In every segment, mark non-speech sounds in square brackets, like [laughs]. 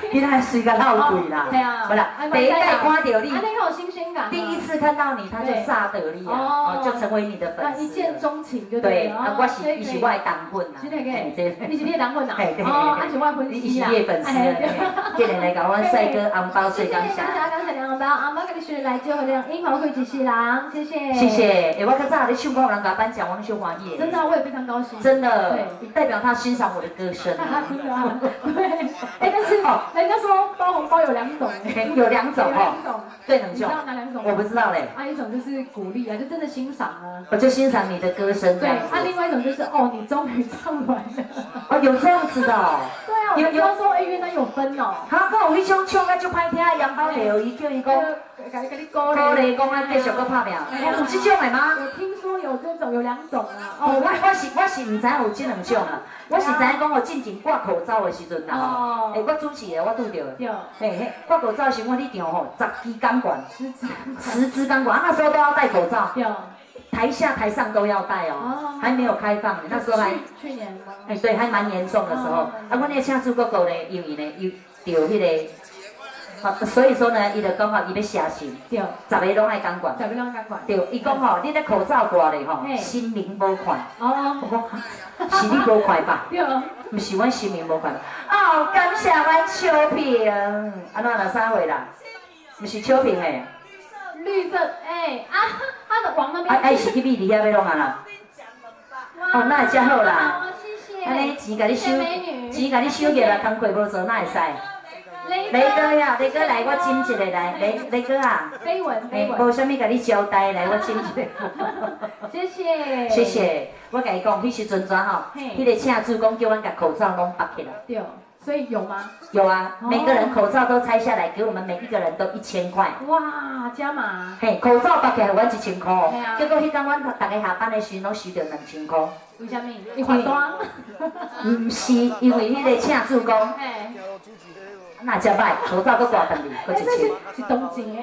[laughs] 你那水个闹鬼啦，[laughs] 对啊，不啦，第一代看到你，新鲜感。第一次看到你，他就杀得你啊，哦，就成为你的粉丝，一见钟情就对。啊，我是你是我的党粉呐，你是你的党粉呐，哦，你是外粉丝你是你的粉丝，今日来讲我帅哥红包税刚下，感谢感谢两红包，红包给你选来祝贺亮樱桃会支持人，谢谢，谢谢。哎，我较早你唱歌，人家颁奖，王秀华耶，真的，我也非常高兴，真的，对，代表他欣赏我的歌声，[laughs] 真的，对，哎，但是哦，人家说包红包有两种，[laughs] 有两种哦，对，两种，你知道哪两种？我不知道嘞，啊，一种就是鼓励啊，就真的欣赏啊，我就欣赏你的歌声，对，啊，另外一种就是哦，你终于唱完了，哦，有这样子的，[laughs] 对啊，有。有说哎，原来有分哦，他跟我一种唱啊就歹听，杨包柳伊叫伊讲，高雷讲啊继续搁拍拼，有这种的吗？有听说有这种，有两种啊，哦，我我是我是唔知有这两种啊，我是知讲我进前挂口罩的时阵呐，哦，哎，我主持的我拄着，对，嘿嘿，挂口罩时我你场吼，十支钢管，十支，十支钢管，那时候都要戴口罩，对。台下台上都要戴哦，还没有开放呢，那时候还去年吗？哎，对，还蛮严重的时候。啊，我那个请朱哥哥呢，因为呢，有丢迄个，好，所以说呢，伊就讲吼，伊要写信，对，十个拢爱监管，十个拢监管，对，伊讲吼，你咧口罩挂咧吼，心灵无快，哦，是你无快吧？[laughs] 对，唔是阮心灵无快。哦，感谢阮秋萍，安怎哪三位啦？唔是秋萍诶。绿色，哎啊，他的往那边。哎哎，是去米底遐要弄啊啦。哦，那也真好啦。谢谢。安尼钱甲你收，钱甲你收起来，工课无做，那会使。雷哥呀，雷哥来，我亲一个来，雷雷哥啊。飞。无啥物甲你交代，来我亲一个。[laughs] 谢谢。谢谢。我甲伊讲，迄时阵怎吼？迄个请主讲叫阮甲口罩拢拔起来。对。所以有吗？有啊，每个人口罩都拆下来，给我们每一个人都一千块。哇，加码！嘿，口罩拔起来我一千块。结果迄天阮大家下班的时拢收到两千块。为什么？你发单？唔 [laughs] 是，因为迄个请助工。那真歹，口罩都挂等你，搁一千。是东京的。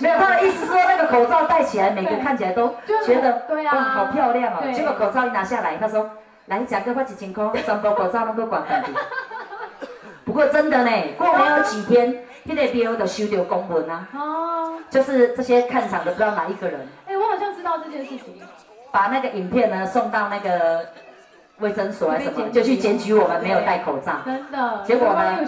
没有，他的意思说那个口罩戴起来，每个看起来都觉得哇，好漂亮哦。结果口罩一拿下来，他说。来，贾哥发一千块，全部口罩拢搁挂上去。不过真的呢，过没有几天，那个标就收到公文啊。哦。就是这些看场的，不知道哪一个人。哎，我好像知道这件事情。把那个影片呢送到那个。卫生所还是什么，就去检举我们没有戴口罩。真的。结果呢？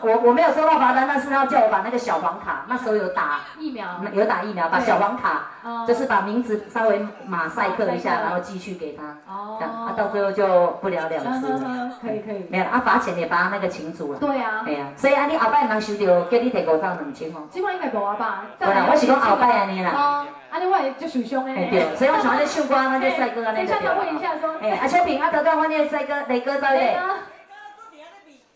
我我没有收到罚单，但是要叫我把那个小黄卡，那时候有打疫苗，有打疫苗，把小黄卡，就是把名字稍微马赛克一下，然后继续给他。哦。这样，他到最后就不了了之了。可以可以。没有啊，罚钱也罚那个群主了。对啊。对啊，所以啊，你后摆能收到叫你提口罩两千哦。今晚应该无啊吧？对啊，我是讲后摆安尼啦。啊，你我就受伤诶。对，所以我想咧唱歌，那个帅哥安尼就对。等一下，问一下说。哎，阿秋萍，啊，得到我那个帅哥雷哥在咧。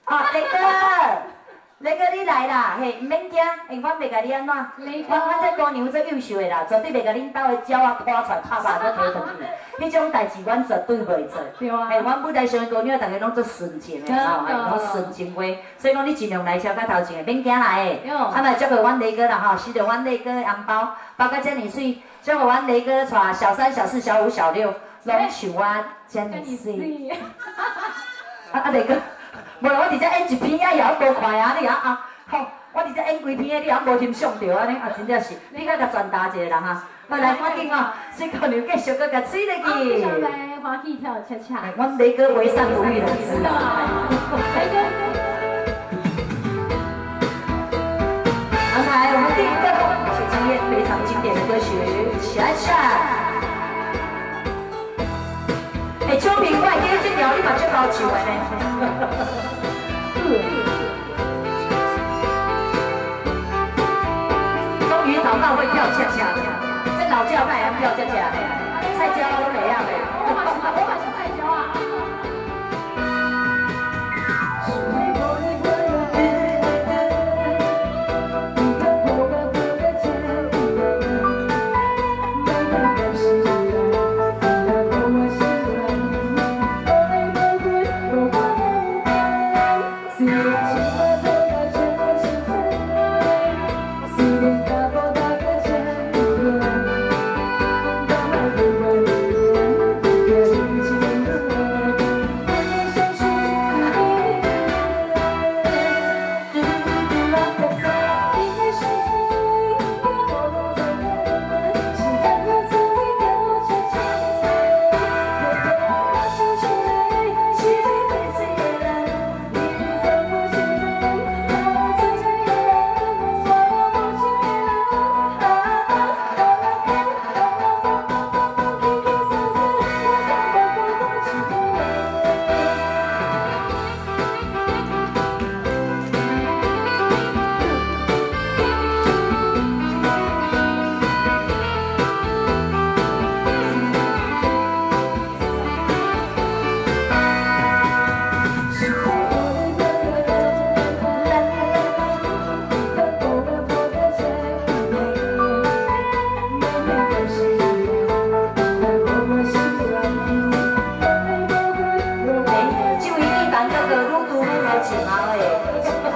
啊，雷哥，[laughs] 雷哥你来啦，嘿，唔免惊，哎，我袂甲你安怎，我我这姑娘最优秀的啦，绝对袂甲恁兜的鸟啊拖出来拍拍都推上去，迄种代志阮绝对袂做。对啊。嘿，阮舞台上的大家拢做纯情的，吼，拢纯情话，所以讲你尽量来超到头前，免惊来诶。啊，来祝贺阮雷哥啦，吼，收到阮雷哥的红包，包甲遮尔水，祝贺阮雷哥带小三、小四、小五、小六，拢像我遮尔水。[laughs] 啊啊，雷哥。无，我直接演一片啊，也无快啊，你啊啊，好，我直接演几片啊，你也无欣赏到啊，你啊真正是，你甲甲传达一下啦哈。好来，赶紧哦，水姑娘继续搁甲吹落去。好，来欢喜跳恰恰。阮雷哥为上不欲的。是的。雷哥。安排我们第一个是今天非常经典的歌曲，恰恰。哎，秋萍，我今日这条你嘛足够唱的呢。[laughs] 终于找到会跳恰恰的，这老教派还跳恰恰的，菜椒紧张了耶